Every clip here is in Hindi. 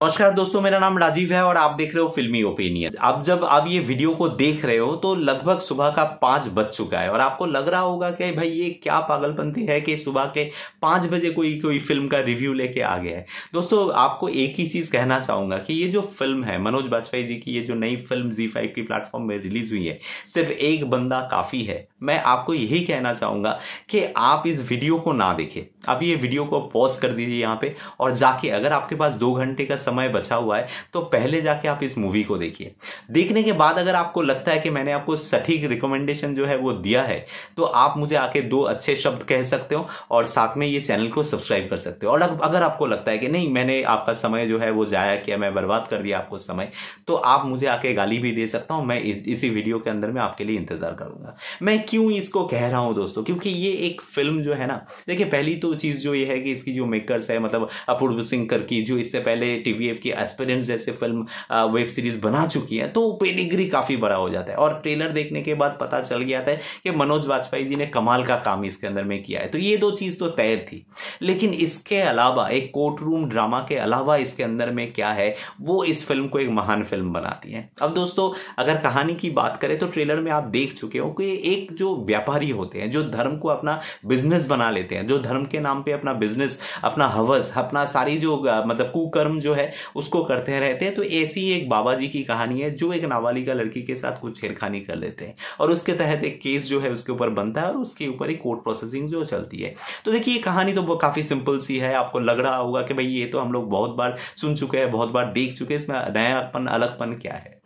नमस्कार दोस्तों, मेरा नाम राजीव है और आप देख रहे हो फिल्मी ओपिनियन। अब जब आप ये वीडियो को देख रहे हो तो लगभग सुबह का पाँच बज चुका है और आपको लग रहा होगा कि भाई ये क्या पागलपंथी है कि सुबह के पाँच बजे कोई कोई फ़िल्म का रिव्यू लेके आ गया है। दोस्तों, आपको एक ही चीज़ कहना चाहूँगा कि ये जो फ़िल्म है, मनोज बाजपेयी जी की ये जो नई फ़िल्म जी फाइव की प्लेटफॉर्म में रिलीज़ हुई है, सिर्फ़ एक बंदा काफ़ी है। मैं आपको यही कहना चाहूँगा कि आप इस वीडियो को ना देखें। आप ये वीडियो को पॉज कर दीजिए यहाँ पे और जाके अगर आपके पास दो घंटे का समय बचा हुआ है तो पहले जाके आप इस मूवी को देखिए। देखने के बाद अगर आपको लगता है कि मैंने आपको सटीक रिकमेंडेशन जो है वो दिया है तो आप मुझे आके दो अच्छे शब्द कह सकते हो और साथ में ये चैनल को सब्सक्राइब कर सकते हो। और अगर आपको लगता है कि नहीं, मैंने आपका समय जो है वो जाया किया, मैं बर्बाद कर दिया आपको समय तो आप मुझे आके गाली भी दे सकता हूँ, मैं इसी वीडियो के अंदर में आपके लिए इंतज़ार करूँगा। मैं क्यों इसको कह रहा हूँ दोस्तों? क्योंकि ये एक फ़िल्म जो है ना, देखिए पहली तो चीज़ जो ये है कि इसकी जो मेकर्स है मतलब अपूर्व सिंह कर की जो इससे पहले टीवीएफ की एस्पिरेंट्स जैसे फ़िल्म वेब सीरीज़ बना चुकी है तो पेडिग्री काफ़ी बड़ा हो जाता है। और ट्रेलर देखने के बाद पता चल गया था कि मनोज वाजपेयी जी ने कमाल का काम इसके अंदर में किया है। तो ये दो चीज़ तो तय थी। लेकिन इसके अलावा एक कोर्ट रूम ड्रामा के अलावा इसके अंदर में क्या है, वो इस फ़िल्म को एक महान फ़िल्म बनाती है। अब दोस्तों, अगर कहानी की बात करें तो ट्रेलर में आप देख चुके हो कि एक जो व्यापारी होते हैं, जो धर्म को अपना बिज़नेस बना लेते हैं, जो धर्म के नाम पे अपना बिज़नेस अपना हवस, अपना सारी जो मतलब कुकर्म जो है उसको करते हैं रहते हैं। तो ऐसी एक बाबा जी की कहानी है, जो एक नाबालिगा लड़की के साथ कुछ छेड़खानी कर लेते हैं। और उसके तहत एक केस जो है, उसके ऊपर बनता है और उसके ऊपर एक कोर्ट प्रोसेसिंग जो चलती है। तो देखिए, ये कहानी तो काफ़ी सिंपल सी है। आपको लग रहा होगा कि भाई, ये तो हम लोग बहुत बार सुन चुके हैं, बहुत बार देख चुके हैं। इसमें नयापन, अलगपन क्या है?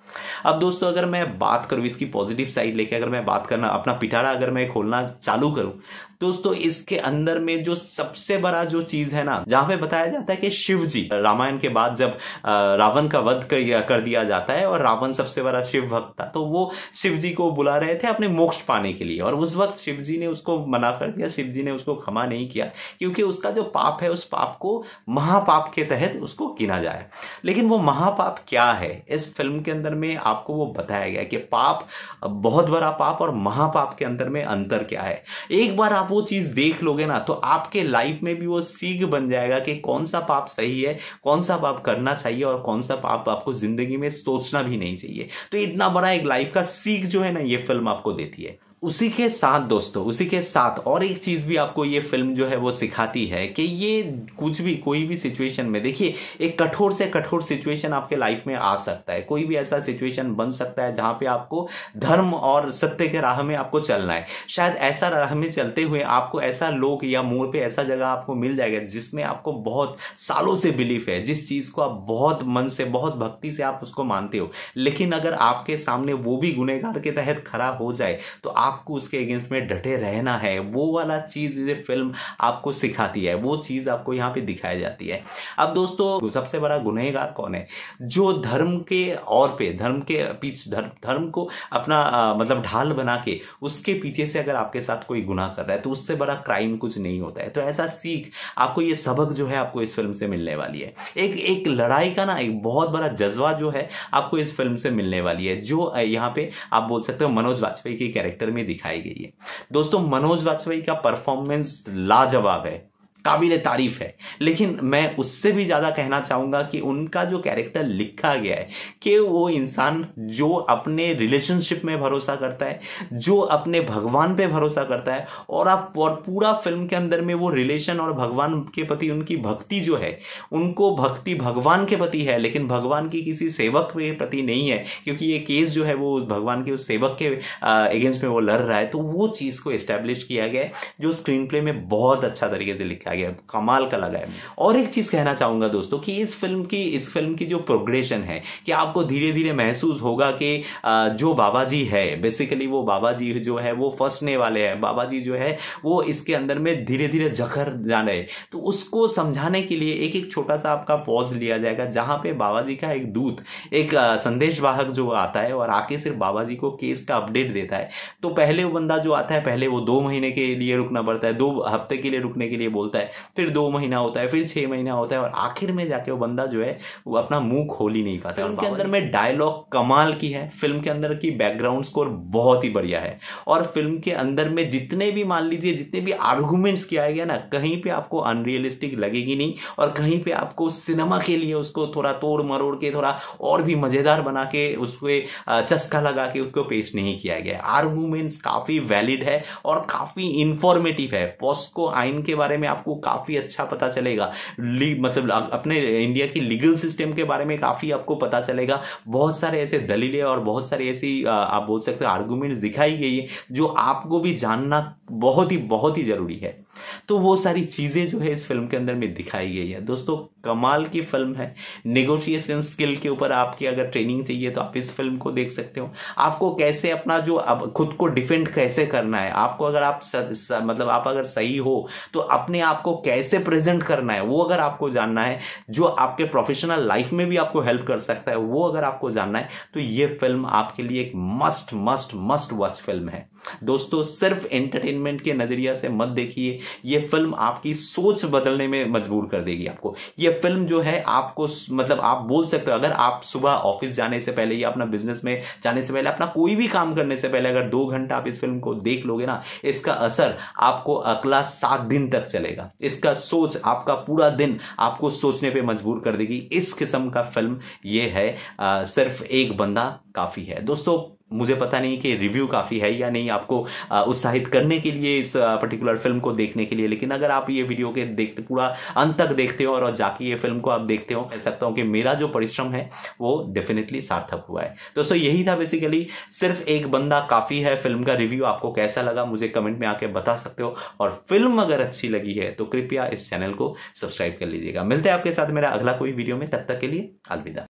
अब दोस्तों, अगर मैं बात करूँ इसकी पॉजिटिव साइड लेके, अगर मैं बात करना, अपना पिटारा अगर मैं खोलना चालू करूँ दोस्तों, इसके अंदर में जो सबसे बड़ा जो चीज़ है ना, जहाँ पे बताया जाता है कि शिव जी रामायण के बाद जब रावण का वध कर दिया जाता है और रावण सबसे बड़ा शिव भक्त था तो वो शिव जी को बुला रहे थे अपने मोक्ष पाने के लिए। और उस वक्त शिव जी ने उसको मना कर दिया शिव जी ने उसको क्षमा नहीं किया, क्योंकि उसका जो पाप है, उस पाप को महापाप के तहत उसको गिना जाए। लेकिन वो महापाप क्या है? इस फ़िल्म के अंदर में आपको वो बताया गया कि पाप, बहुत बड़ा पाप और महापाप के अंदर में अंतर क्या है। एक बार आप वो चीज़ देख लोगे ना तो आपके लाइफ में भी वो सीख बन जाएगा कि कौन सा पाप सही है, कौन सा पाप करना चाहिए और कौन सा पाप आपको ज़िंदगी में सोचना भी नहीं चाहिए। तो इतना बड़ा एक लाइफ का सीख जो है ना, ये फ़िल्म आपको देती है। उसी के साथ दोस्तों, उसी के साथ और एक चीज़ भी आपको ये फ़िल्म जो है वो सिखाती है कि ये कुछ भी, कोई भी सिचुएशन में देखिए, एक कठोर से कठोर सिचुएशन आपके लाइफ में आ सकता है। कोई भी ऐसा सिचुएशन बन सकता है जहाँ पे आपको धर्म और सत्य के राह में आपको चलना है। शायद ऐसा राह में चलते हुए आपको ऐसा लोग या मोड़ पे ऐसा जगह आपको मिल जाएगा जिसमें आपको बहुत सालों से बिलीफ है। जिस चीज़ को आप बहुत मन से, बहुत भक्ति से आप उसको मानते हो। लेकिन अगर आपके सामने वो भी गुनेगार के तहत खड़ा हो जाए तो आप आपको उसके अगेंस्ट में डटे रहना है। वो वाला चीज़ ये फ़िल्म आपको सिखाती है। वो चीज़ आपको यहाँ पे दिखाई जाती है। अब दोस्तों सबसे बड़ा गुनहगार कौन है? जो धर्म के और पे धर्म के पीछे धर्म धर्म को अपना आ, मतलब ढाल बना के उसके पीछे से अगर आपके साथ कोई गुनाह कर रहा है तो उससे बड़ा क्राइम कुछ नहीं होता है। तो ऐसा सीख आपको ये सबक जो है आपको इस फ़िल्म से मिलने वाली है। एक एक लड़ाई का ना एक बहुत बड़ा जज्बा जो है आपको इस फ़िल्म से मिलने वाली है। जो यहाँ पे आप बोल सकते हो मनोज वाजपेयी के कैरेक्टर में दिखाई गई है। दोस्तों मनोज वाजपेयी का परफॉर्मेंस लाजवाब है। काबिल तारीफ़ है। लेकिन मैं उससे भी ज़्यादा कहना चाहूँगा कि उनका जो कैरेक्टर लिखा गया है कि वो इंसान जो अपने रिलेशनशिप में भरोसा करता है, जो अपने भगवान पे भरोसा करता है, और आप पूरा फ़िल्म के अंदर में वो रिलेशन और भगवान के प्रति उनकी भक्ति जो है, उनको भक्ति भगवान के प्रति है, लेकिन भगवान की किसी सेवक के प्रति नहीं है, क्योंकि ये केस जो है वो उस भगवान के उस सेवक के अगेंस्ट में वो लड़ रहा है। तो वो चीज़ को एस्टेब्लिश किया गया है, जो स्क्रीन प्ले में बहुत अच्छा तरीके से लिखा गया, कमाल का लगा है और एक चीज़ कहना चाहूँगा दोस्तों कि इस फ़िल्म की, इस फ़िल्म की जो प्रोग्रेशन है, कि आपको धीरे धीरे महसूस होगा कि जो बाबा जी है बेसिकली वो बाबा जी जो है, वो फंसने वाले हैं। बाबा जी जो है, वो इसके अंदर में धीरे धीरे जखर जा रहे तो उसको समझाने के लिए एक एक छोटा सा आपका पॉज लिया जाएगा, जहाँ पे बाबा जी का एक दूत, एक संदेश वाहक जो आता है और आके सिर्फ़ बाबा जी को केस का अपडेट देता है। तो पहले वो बंदा जो आता है, पहले वो दो महीने के लिए रुकना पड़ता है, दो हफ़्ते के लिए रुकने के लिए बोलता है। है फिर दो महीना होता है फिर छह महीना होता है और आखिर में जाके वो बंदा जो है वो अपना मुँह खोल ही नहीं पाता फ़िल्म के अंदर में डायलॉग कमाल की है। फ़िल्म के अंदर की बैकग्राउंड स्कोर बहुत ही बढ़िया है। और फ़िल्म के अंदर में जितने भी मान लीजिए जितने भी आर्गूमेंट्स किया गया ना कहीं पे आपको अनरियलिस्टिक लगेगी नहीं और कहीं पे आपको सिनेमा के लिए उसको थोड़ा तोड़ मरोड़ के थोड़ा और भी मज़ेदार बना के उसको चस्का लगा के उसको पेश नहीं किया गया आर्गूमेंट्स काफ़ी वैलिड है और काफ़ी इंफॉर्मेटिव है। पॉस्को आइन के बारे में आपको काफ़ी अच्छा पता चलेगा। मतलब अपने इंडिया की लीगल सिस्टम के बारे में काफ़ी आपको पता चलेगा। बहुत सारे ऐसे दलीलें और बहुत सारी ऐसी आप बोल सकते हो आर्गूमेंट्स दिखाई गई है जो आपको भी जानना बहुत ही बहुत ही ज़रूरी है। तो वो सारी चीज़ें जो है इस फ़िल्म के अंदर में दिखाई गई है। दोस्तों कमाल की फ़िल्म है। नेगोशिएशन स्किल के ऊपर आपकी अगर ट्रेनिंग चाहिए तो आप इस फ़िल्म को देख सकते हो। आपको कैसे अपना जो अब खुद को डिफेंड कैसे करना है? आपको अगर आप स, स, मतलब आप अगर सही हो तो अपने आप को कैसे प्रेजेंट करना है, वो अगर आपको जानना है, जो आपके प्रोफेशनल लाइफ में भी आपको हेल्प कर सकता है, वो अगर आपको जानना है तो ये फ़िल्म आपके लिए एक must must must watch film है। दोस्तों सिर्फ़ एंटरटेनमेंट के नज़रिया से मत देखिए। ये फ़िल्म आपकी सोच बदलने में मजबूर कर देगी आपको। ये फ़िल्म जो है आपको मतलब आप बोल सकते हो अगर आप सुबह ऑफ़िस जाने से पहले या अपना बिज़नेस में जाने से पहले अपना कोई भी काम करने से पहले अगर दो घंटा आप इस फ़िल्म को देख लोगे ना इसका असर आपको अगला सात दिन तक चलेगा। इसका सोच आपका पूरा दिन आपको सोचने पर मजबूर कर देगी। इस किस्म का फ़िल्म ये है आ, सिर्फ़ एक बंदा काफ़ी है। दोस्तों मुझे पता नहीं कि रिव्यू काफ़ी है या नहीं आपको उत्साहित करने के लिए इस पर्टिकुलर फ़िल्म को देखने के लिए। लेकिन अगर आप ये वीडियो के देखते, पूरा अंत तक देखते हो और जाके ये फ़िल्म को आप देखते हो, कह सकता हूँ कि मेरा जो परिश्रम है, वो डेफिनेटली सार्थक हुआ है। दोस्तों यही था बेसिकली सिर्फ़ एक बंदा काफ़ी है फ़िल्म का रिव्यू आपको कैसा लगा, मुझे कमेंट में आके बता सकते हो। और फ़िल्म अगर अच्छी लगी है तो कृपया इस चैनल को सब्सक्राइब कर लीजिएगा। मिलते हैं आपके साथ मेरा अगला कोई वीडियो में, तब तक के लिए अलविदा।